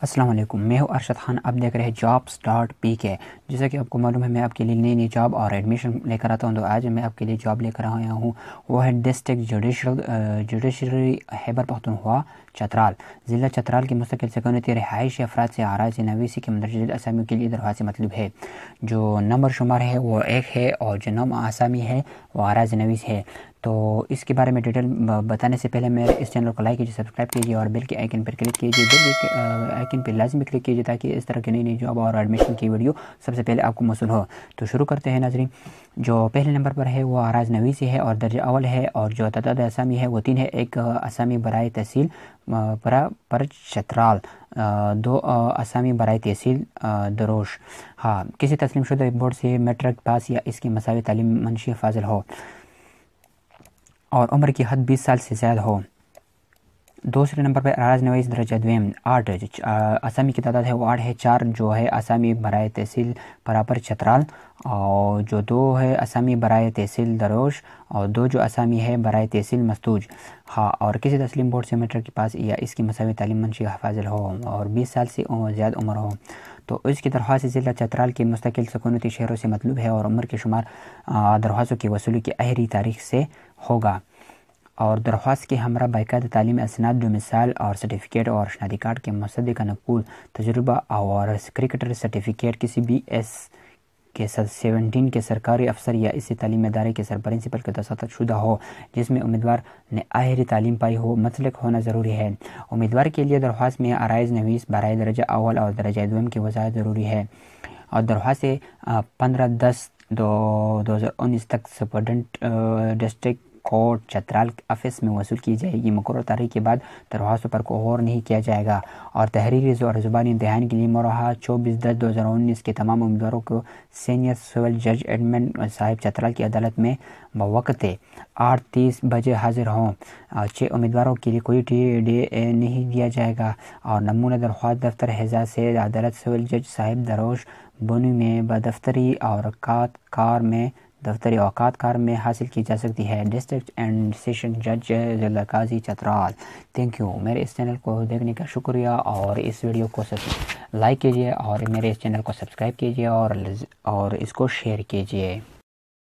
السلام علیکم، میں ہوں ارشد خان۔ اب دیکھ رہے جابس ڈاٹ پی کے جیسا کہ آپ کو معلوم ہے، میں آپ کے لیے نئی نئی جاب اور ایڈمیشن لے کر آتا ہوں۔ تو آج میں آپ کے لیے جاب لے کر آیا ہوں۔ وہ ہے district judicial judiciary Khyber Pakhtunkhwa, Chitral. ضلع چترال کی مستقل سکونتی رہائشی افراد سے آراز نویسی کے مندرجہ اسامیوں کے لیے درخواست مطلب ہے۔ جو نمبر شمار ہے وہ ایک ہے اور جو نام آسامی ہے وہ آراز نویس ہے۔ تو اس کے بارے میں ڈیٹیل بتانے سے پہلے میرے اس چینل کو لائک کیجیے، سبسکرائب کیجیے اور بل کے آئکن پر کلک کیجیے بل کے آئکن پہ لازمی کلک کیجیے تاکہ اس طرح کی نئی نئی جاب اور ایڈمیشن کی ویڈیو سب سے پہلے آپ کو موصول ہو۔ تو شروع کرتے ہیں ناظرین، جو پہلے نمبر پر ہے وہ آراز نویسی ہے اور درجہ اول ہے اور جو تعداد اسامی ہے وہ تین ہے، ایک اسامی برائے تحصیل پر چترال دو اسامی برائے تحصیل دروش۔ ہاں کسی تسلیم شدہ بورڈ سے میٹرک پاس یا اس کی مساوی تعلیم منشی فاضل ہو۔ اور عمر کی حد بیس سال سے زیادہ ہو۔ دوسرے نمبر پر اراز نویز درجہ دویم۔ آٹھ اسامی کی تعداد ہے، وہ آٹھ ہے، چار جو ہے اسامی برائے تحصیل پراپر چترال، اور جو دو ہے اسامی برائے تحصیل دروش، اور دو جو اسامی ہے برائے تحصیل مستوج۔ ہاں اور کسی تسلیم بورڈ سے میٹر کے پاس یا اس کی مساوی تعلیم منشی حفاظل ہو اور بیس سال سے زیادہ عمر ہو۔ تو اس کی درخواست ضلع چترال کی مستقل سکونتی شہروں سے مطلوب ہے اور عمر کے شمار درخواستوں کی وصولی کی اہری تاریخ سے ہوگا۔ اور درخواست کی ہمراہ باقاعدہ تعلیم اسناد جو مثال اور سرٹیفکیٹ اور شناختی کارڈ کے مصدقہ نقول، تجربہ اور کرکٹر سرٹیفکیٹ کسی بی ایس کے سیونٹین کے سرکاری افسر یا اسی تعلیم ادارے کے سر پرنسپل کے دستخط شدہ ہو، جس میں امیدوار نے آہری تعلیم پائی ہو مسلک ہونا ضروری ہے۔ امیدوار کے لیے درخواست میں آرائز نویس برائے درجہ اول اور درجہ دوم کی وضاحت ضروری ہے۔ اور درخواست پندرہ دس دو دو ہزار انیس تک superintendent district court Chitral office میں وصول کی جائے گی۔ مقرر تاریخ کے بعد درخواستوں پر کو غور نہیں کیا جائے گا۔ اور تحریری اور زبانی امتحان کے لیے مرحلہ چوبیس دس دو ہزار انیس کے تمام امیدواروں کو سینئر سول جج ایڈمن صاحب چترال کی عدالت میں بوقت آٹھ تیس بجے حاضر ہوں۔ چھ امیدواروں کے لیے کوئی ٹی ڈی اے نہیں دیا جائے گا۔ اور نمونہ درخواست دفتر حجاز سے عدالت سول جج صاحب دروش بنو میں بدفتری اور کار میں دفتری اوقات کار میں حاصل کی جا سکتی ہے۔ ڈسٹرکٹ اینڈ سیشن جج ضلع قاضی چترال۔ تھینک یو میرے اس چینل کو دیکھنے کا شکریہ اور اس ویڈیو کو سب لائک کیجیے اور میرے اس چینل کو سبسکرائب کیجیے اور اور اس کو شیئر کیجیے